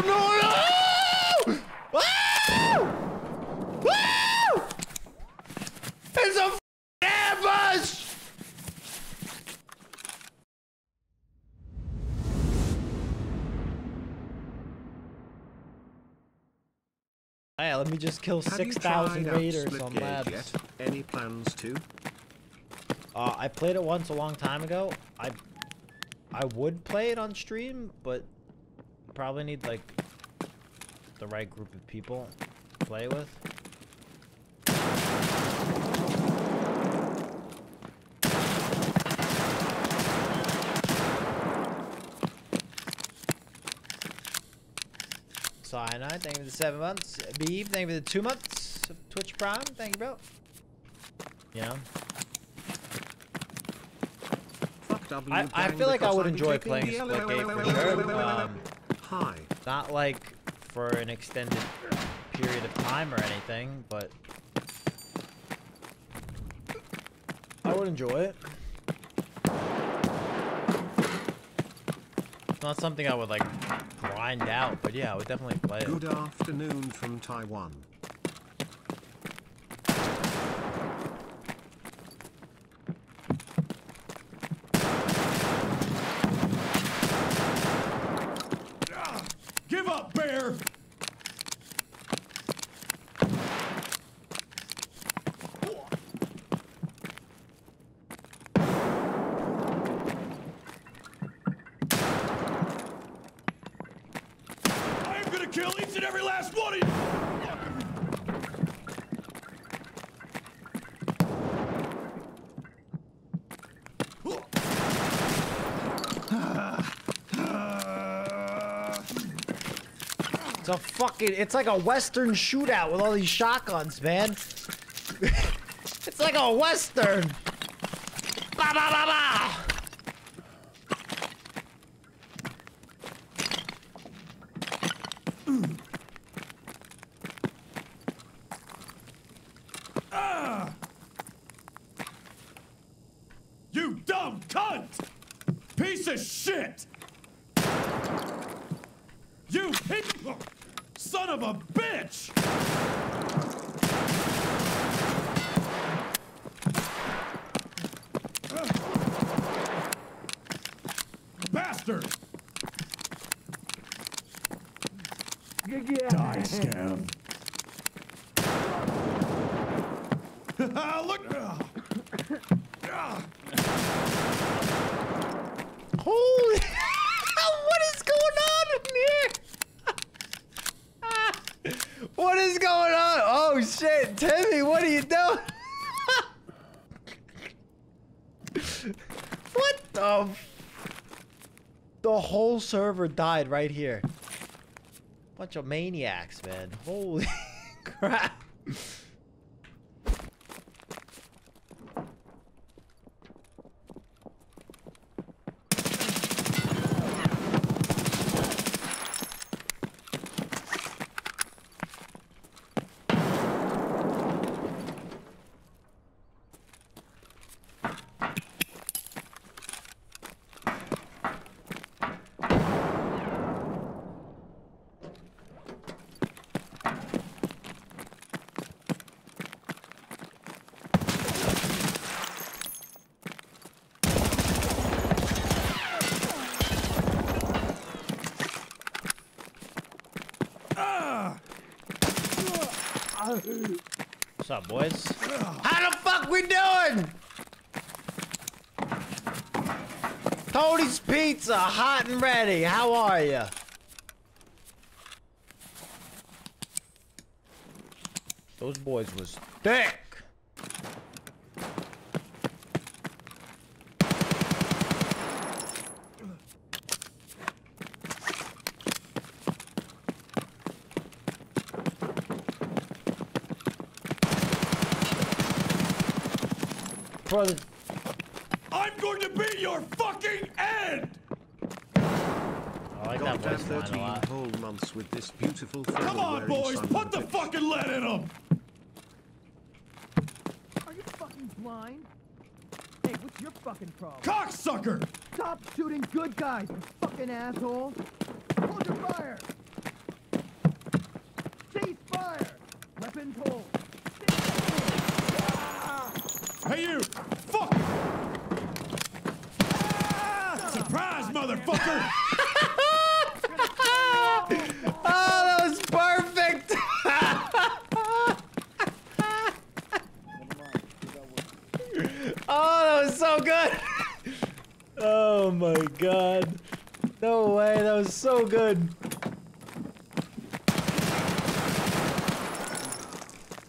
no, no, no! Woo! Woo! It's a ambush! Hey, let me just kill Have you 6,000 tried out raiders on labs. yet? Any plans to? Uh, I played it once a long time ago. I I would play it on stream, but probably need like the right group of people to play with. Cyanide, thank you for the seven months. Beeve, thank you for the two months of Twitch Prime. Thank you, bro. You know? Fuck W. I, I feel like I would enjoy playing the Splitgate for sure. Um, Hi. not like for an extended period of time or anything, but I would enjoy it. It's not something I would like grind out, but yeah, I would definitely play it. Good afternoon from Taiwan. Give up, bear! I am gonna kill each and every last one of you! It's a fucking, it's like a western shootout with all these shotguns, man. it's like a western. Ba ba ba ba. You dumb cunt! Piece of shit! You hit son of a bitch! Bastard! Die, scam. Look! Holy, what is going on in here? What is going on? Oh shit, Timmy, what are you doing? what the? The whole server died right here. Bunch of maniacs, man. Holy crap. What's up, boys? How the fuck we doing? Tony's Pizza, hot and ready. How are you? Those boys was thick. brother. I'm going to be your fucking end! I like God that voice 13 whole months with this beautiful Come on, boys! Put the, fucking lead in them! Are you fucking blind? Hey, what's your fucking problem? Cocksucker! Stop shooting good guys, you fucking asshole! Hold your fire! Cease fire! Weapons hold! Hey, you! Fuck! Ah! Surprise, motherfucker! oh, that was perfect! oh, that was so good! oh my god. No way, that was so good.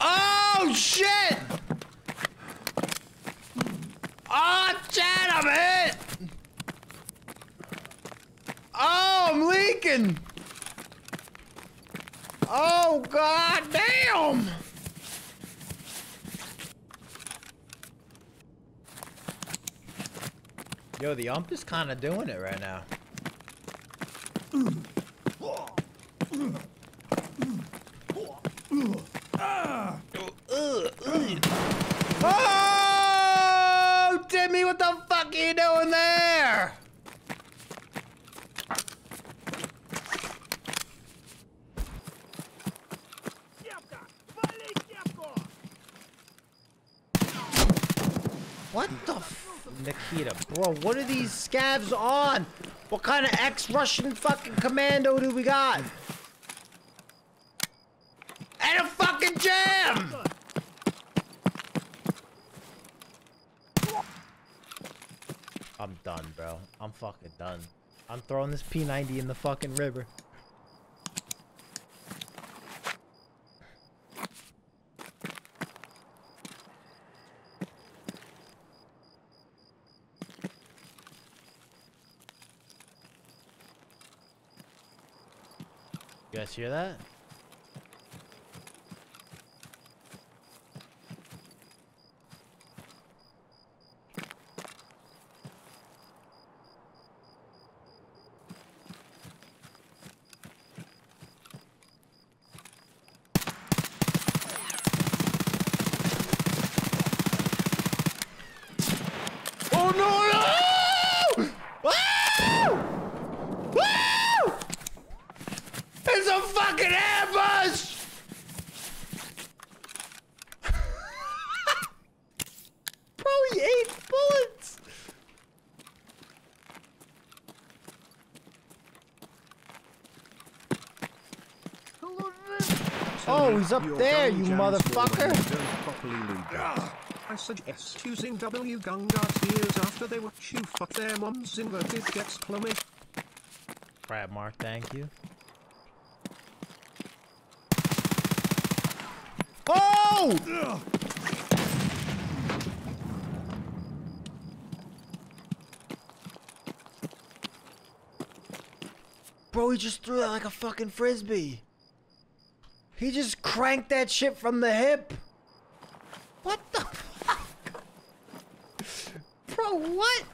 Oh shit! Oh god damn! Yo, the ump is kind of doing it right now. Oh, Timmy, what the fuck are you doing there? What the f- Nikita, bro, what are these scabs on? What kind of ex-Russian fucking commando do we got? And a fucking jam! I'm done, bro. I'm fucking done. I'm throwing this P90 in the fucking river. You guys hear that? Oh no! no! Ah! Woo! It's a fucking ambush! Bro, he ate bullets! Oh, he's up Your there, you jams more when motherfucker. you don't properly load it. I suggest using W gun guards years after they watch you fuck their moms inverted gets plummy. Crab mark, thank you. Oh! Bro, he just threw that like a fucking frisbee. He just cranked that shit from the hip. What the fuck? Bro, what?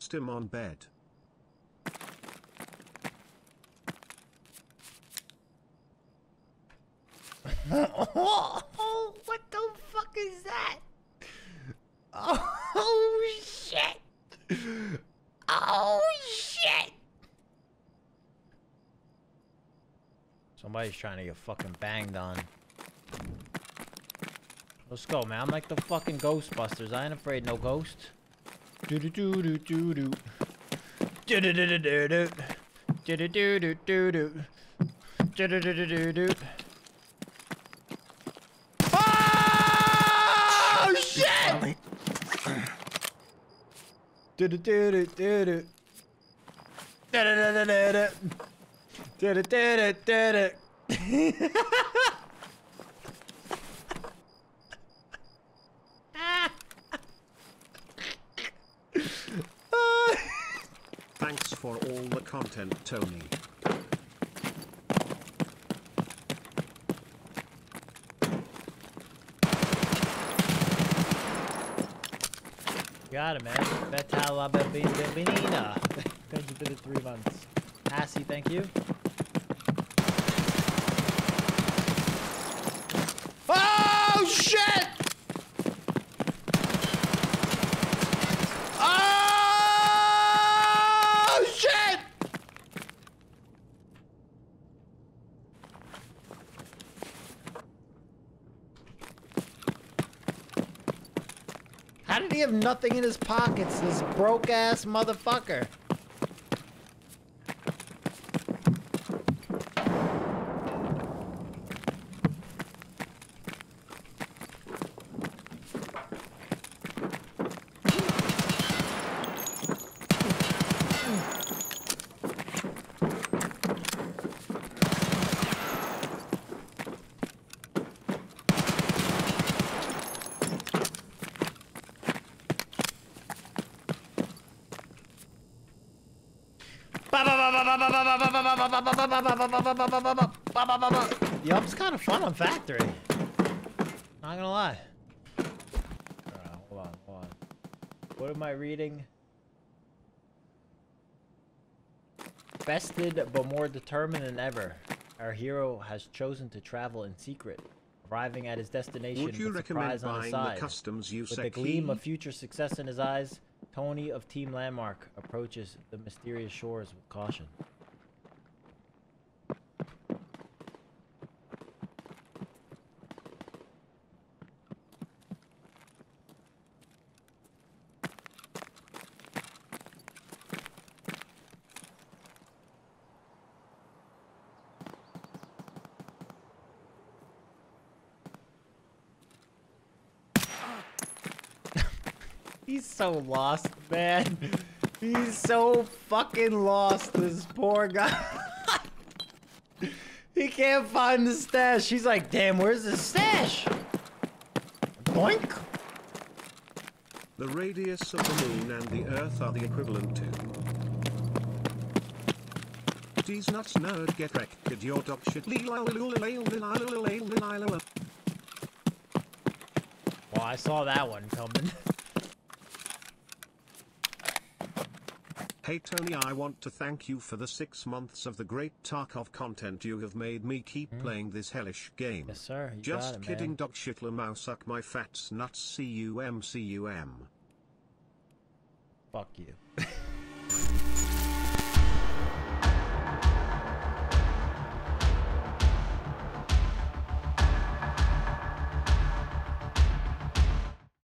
Stim on bed. Oh, what the fuck is that? Oh shit! Oh shit! Somebody's trying to get fucking banged on. Let's go, man. I'm like the fucking Ghostbusters. I ain't afraid no ghost. Do do do do do do. Do do do do do do. Do do do do do do. Do do do do do do. Oh shit! Do do do do do do. Thanks for all the content, Tony. Got it, man. Betal la benvenida. Thank you for the three months. Assy, thank you. Oh shit! Oh shit! How did he have nothing in his pockets, this broke ass motherfucker? Yup, kind of fun on Factory. Not gonna lie. Alright, hold on, hold on. What am I reading? Bested but more determined than ever, our hero has chosen to travel in secret, arriving at his destination Would you with recommend surprise on his buying the side. customs you With a gleam of future success in his eyes, Tony of Team Landmark approaches the mysterious shores with caution. He's so lost, man. He's so fucking lost, this poor guy. he can't find the stash. He's like, damn, where's the stash? Boink. The radius of the moon and the earth are the equivalent to. These nuts nerd get wrecked. Your dog shit. Well, I saw that one coming. Hey Tony, I want to thank you for the six months of the great Tarkov content you have made me keep hmm. playing this hellish game. Yes, sir. You Just got it, kidding, man. dog mouse suck my fats nuts. C U M C U M. Fuck you.